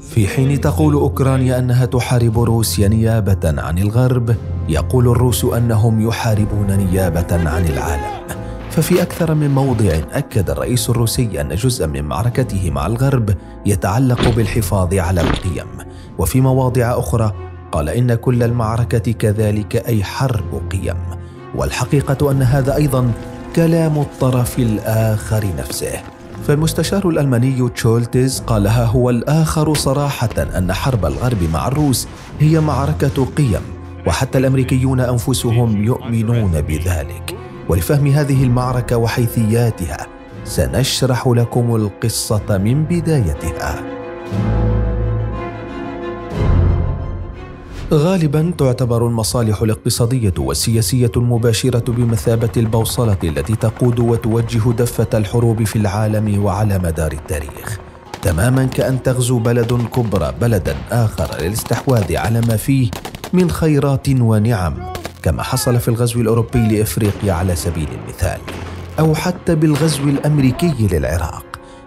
في حين تقول أوكرانيا أنها تحارب روسيا نيابة عن الغرب يقول الروس أنهم يحاربون نيابة عن العالم. ففي أكثر من موضع أكد الرئيس الروسي أن جزءا من معركته مع الغرب يتعلق بالحفاظ على القيم. وفي مواضع أخرى قال إن كل المعركة كذلك أي حرب قيم. والحقيقة أن هذا أيضا كلام الطرف الآخر نفسه. فالمستشار الألماني تشولتز قالها هو الآخر صراحة أن حرب الغرب مع الروس هي معركة قيم وحتى الأمريكيون أنفسهم يؤمنون بذلك. ولفهم هذه المعركة وحيثياتها سنشرح لكم القصة من بدايتها. غالبا تعتبر المصالح الاقتصادية والسياسية المباشرة بمثابة البوصلة التي تقود وتوجه دفة الحروب في العالم وعلى مدار التاريخ تماما كأن تغزو بلد كبرى بلدا آخر للاستحواذ على ما فيه من خيرات ونعم كما حصل في الغزو الأوروبي لإفريقيا على سبيل المثال أو حتى بالغزو الأمريكي للعراق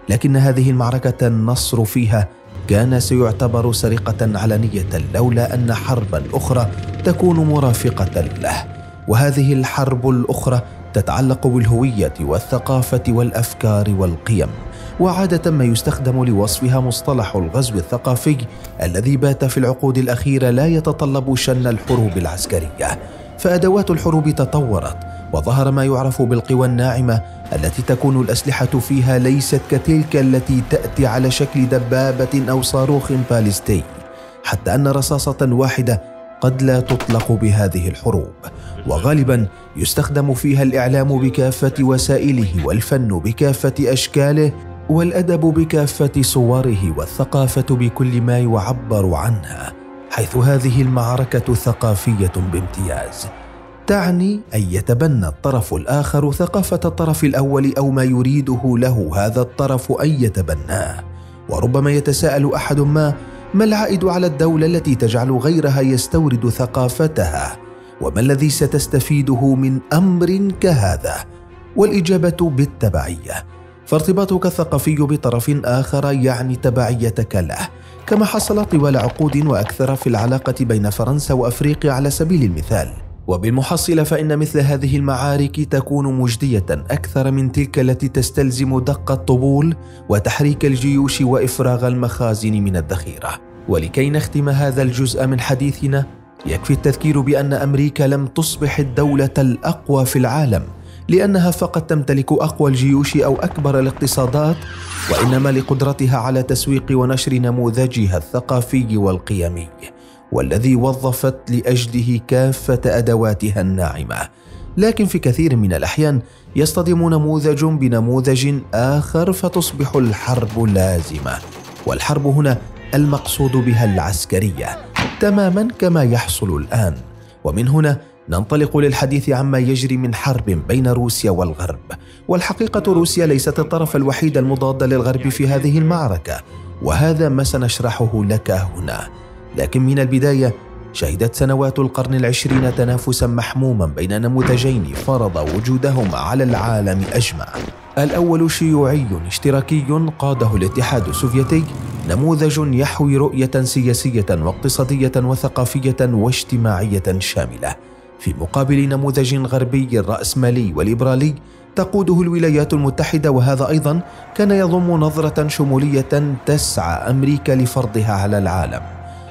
لكن هذه المعركة النصر فيها كان سيعتبر سرقة علنية لولا أن حربا أخرى تكون مرافقة له. وهذه الحرب الأخرى تتعلق بالهوية والثقافة والأفكار والقيم. وعادة ما يستخدم لوصفها مصطلح الغزو الثقافي الذي بات في العقود الأخيرة لا يتطلب شن الحروب العسكرية. فأدوات الحروب تطورت وظهر ما يعرف بالقوى الناعمة التي تكون الأسلحة فيها ليست كتلك التي تأتي على شكل دبابة أو صاروخ باليستي حتى أن رصاصة واحدة قد لا تطلق بهذه الحروب. وغالبا يستخدم فيها الإعلام بكافة وسائله والفن بكافة أشكاله والأدب بكافة صوره والثقافة بكل ما يعبر عنها. حيث هذه المعركة ثقافية بامتياز. تعني أن يتبنى الطرف الآخر ثقافة الطرف الأول أو ما يريده له هذا الطرف أن يتبناه. وربما يتساءل أحد ما ما العائد على الدولة التي تجعل غيرها يستورد ثقافتها؟ وما الذي ستستفيده من أمر كهذا؟ والإجابة بالتبعية. فارتباطك الثقافي بطرف آخر يعني تبعيتك له. كما حصل طوال عقود وأكثر في العلاقة بين فرنسا وأفريقيا على سبيل المثال. وبالمحصله فإن مثل هذه المعارك تكون مجدية أكثر من تلك التي تستلزم دق الطبول وتحريك الجيوش وإفراغ المخازن من الذخيرة. ولكي نختم هذا الجزء من حديثنا يكفي التذكير بأن أمريكا لم تصبح الدولة الأقوى في العالم. لأنها فقط تمتلك أقوى الجيوش أو أكبر الاقتصادات وإنما لقدرتها على تسويق ونشر نموذجها الثقافي والقيمي والذي وظفت لأجله كافة أدواتها الناعمة. لكن في كثير من الأحيان يصطدم نموذج بنموذج آخر فتصبح الحرب لازمة والحرب هنا المقصود بها العسكرية تماما كما يحصل الآن. ومن هنا ننطلق للحديث عما يجري من حرب بين روسيا والغرب. والحقيقة روسيا ليست الطرف الوحيد المضاد للغرب في هذه المعركة وهذا ما سنشرحه لك هنا. لكن من البداية شهدت سنوات القرن العشرين تنافسا محموما بين نموذجين فرض وجودهما على العالم أجمع. الأول شيوعي اشتراكي قاده الاتحاد السوفيتي نموذج يحوي رؤية سياسية واقتصادية وثقافية واجتماعية شاملة. في مقابل نموذج غربي رأسمالي وليبرالي تقوده الولايات المتحدة وهذا أيضا كان يضم نظرة شمولية تسعى أمريكا لفرضها على العالم.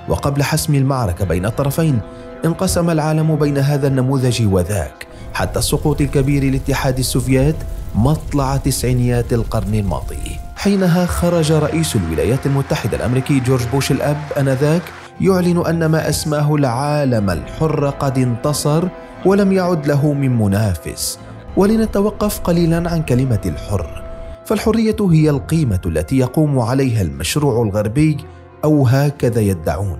وقبل حسم المعركة بين الطرفين انقسم العالم بين هذا النموذج وذاك حتى السقوط الكبير لاتحاد السوفيات مطلع تسعينيات القرن الماضي. حينها خرج رئيس الولايات المتحدة الأمريكي جورج بوش الأب أنذاك يعلن أن ما أسماه العالم الحر قد انتصر ولم يعد له من منافس. ولنتوقف قليلا عن كلمة الحر. فالحرية هي القيمة التي يقوم عليها المشروع الغربي أو هكذا يدعون.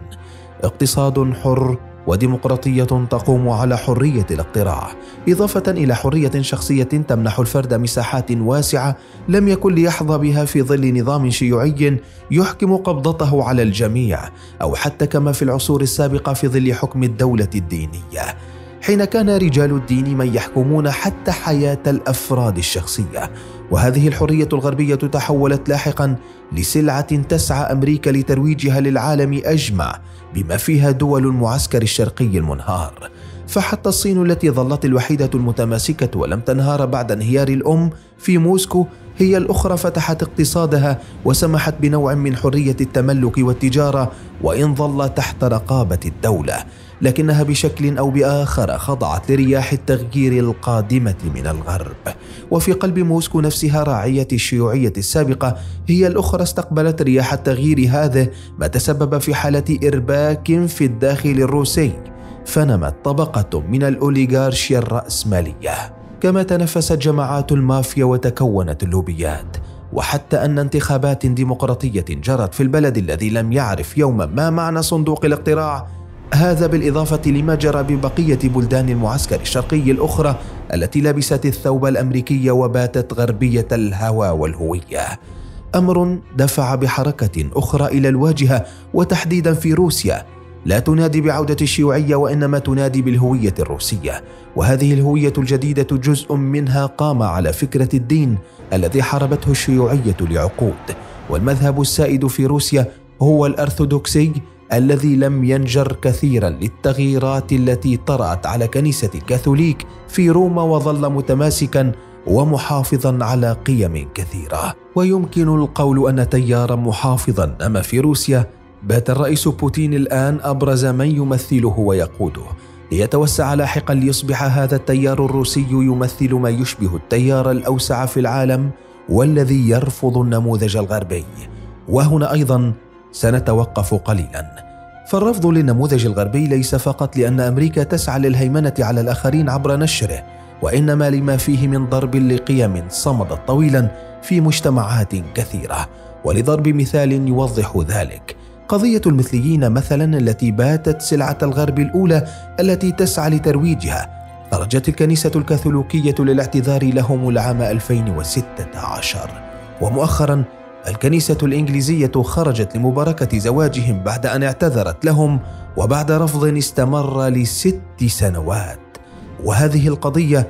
اقتصاد حر وديمقراطية تقوم على حرية الاقتراع إضافة إلى حرية شخصية تمنح الفرد مساحات واسعة لم يكن ليحظى بها في ظل نظام شيوعي يحكم قبضته على الجميع أو حتى كما في العصور السابقة في ظل حكم الدولة الدينية. حين كان رجال الدين من يحكمون حتى حياة الأفراد الشخصية. وهذه الحرية الغربية تحولت لاحقا لسلعة تسعى أمريكا لترويجها للعالم أجمع بما فيها دول المعسكر الشرقي المنهار. فحتى الصين التي ظلت الوحيدة المتماسكة ولم تنهار بعد انهيار الأم في موسكو هي الأخرى فتحت اقتصادها وسمحت بنوع من حرية التملك والتجارة وإن ظل تحت رقابة الدولة. لكنها بشكل أو بآخر خضعت لرياح التغيير القادمة من الغرب. وفي قلب موسكو نفسها راعية الشيوعية السابقة هي الأخرى استقبلت رياح التغيير هذا ما تسبب في حالة إرباك في الداخل الروسي. فنمت طبقة من الاوليغارشيا الرأسمالية. كما تنفست جماعات المافيا وتكونت اللوبيات. وحتى أن انتخابات ديمقراطية جرت في البلد الذي لم يعرف يوما ما معنى صندوق الاقتراع هذا بالإضافة لما جرى ببقية بلدان المعسكر الشرقي الأخرى التي لبست الثوب الأمريكي وباتت غربية الهوى والهوية. أمر دفع بحركة أخرى إلى الواجهة وتحديدا في روسيا. لا تنادي بعودة الشيوعية وإنما تنادي بالهوية الروسية، وهذه الهوية الجديدة جزء منها قام على فكرة الدين الذي حاربته الشيوعية لعقود، والمذهب السائد في روسيا هو الأرثوذكسي الذي لم ينجر كثيرا للتغييرات التي طرأت على كنيسة الكاثوليك في روما وظل متماسكا ومحافظا على قيم كثيرة. ويمكن القول أن تيارا محافظا نما في روسيا بات الرئيس بوتين الآن أبرز من يمثله ويقوده. ليتوسع لاحقا ليصبح هذا التيار الروسي يمثل ما يشبه التيار الأوسع في العالم والذي يرفض النموذج الغربي. وهنا أيضا سنتوقف قليلا. فالرفض للنموذج الغربي ليس فقط لأن أمريكا تسعى للهيمنة على الآخرين عبر نشره وإنما لما فيه من ضرب لقيم صمدت طويلا في مجتمعات كثيرة. ولضرب مثال يوضح ذلك. قضية المثليين مثلا التي باتت سلعة الغرب الأولى التي تسعى لترويجها. خرجت الكنيسة الكاثوليكية للاعتذار لهم العام 2016 ومؤخرا الكنيسة الإنجليزية خرجت لمباركة زواجهم بعد أن اعتذرت لهم وبعد رفض استمر لست سنوات. وهذه القضية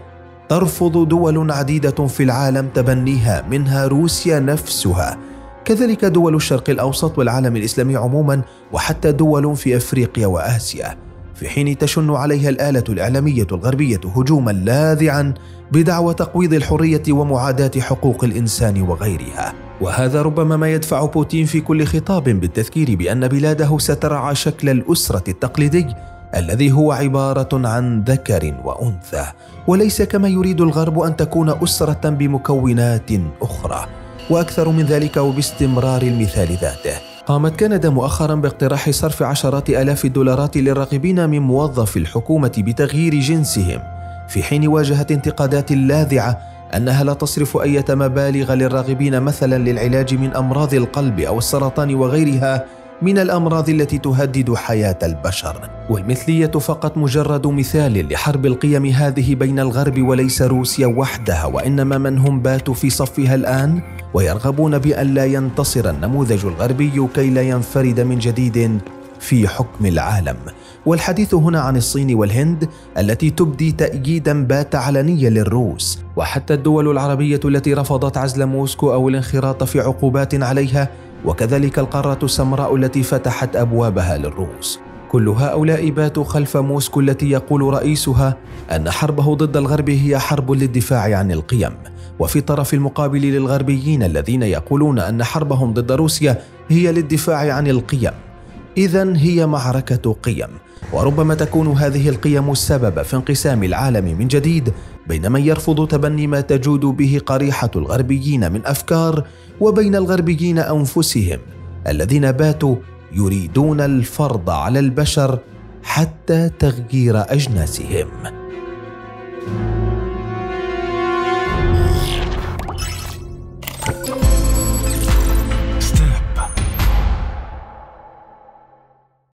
ترفض دول عديدة في العالم تبنيها منها روسيا نفسها. كذلك دول الشرق الأوسط والعالم الإسلامي عموما وحتى دول في أفريقيا وآسيا. في حين تشن عليها الآلة الإعلامية الغربية هجوما لاذعا بدعوى تقويض الحرية ومعاداة حقوق الإنسان وغيرها. وهذا ربما ما يدفع بوتين في كل خطاب بالتذكير بأن بلاده سترعى شكل الأسرة التقليدي الذي هو عبارة عن ذكر وأنثى وليس كما يريد الغرب أن تكون أسرة بمكونات أخرى وأكثر من ذلك وباستمرار المثال ذاته. قامت كندا مؤخرا باقتراح صرف عشرات آلاف الدولارات للراغبين من موظفي الحكومة بتغيير جنسهم في حين واجهت انتقادات لاذعة أنها لا تصرف اي مبالغ للراغبين مثلا للعلاج من أمراض القلب أو السرطان وغيرها من الأمراض التي تهدد حياة البشر. والمثلية فقط مجرد مثال لحرب القيم هذه بين الغرب وليس روسيا وحدها وإنما من هم باتوا في صفها الآن؟ ويرغبون بأن لا ينتصر النموذج الغربي كي لا ينفرد من جديد في حكم العالم. والحديث هنا عن الصين والهند التي تبدي تأييدا بات علنيا للروس. وحتى الدول العربية التي رفضت عزل موسكو أو الانخراط في عقوبات عليها وكذلك القارة السمراء التي فتحت أبوابها للروس. كل هؤلاء باتوا خلف موسكو التي يقول رئيسها أن حربه ضد الغرب هي حرب للدفاع عن القيم. وفي الطرف المقابل للغربيين الذين يقولون أن حربهم ضد روسيا هي للدفاع عن القيم. إذا هي معركة قيم وربما تكون هذه القيم السبب في انقسام العالم من جديد بين من يرفض تبني ما تجود به قريحة الغربيين من أفكار وبين الغربيين أنفسهم الذين باتوا يريدون الفرض على البشر حتى تغيير أجناسهم.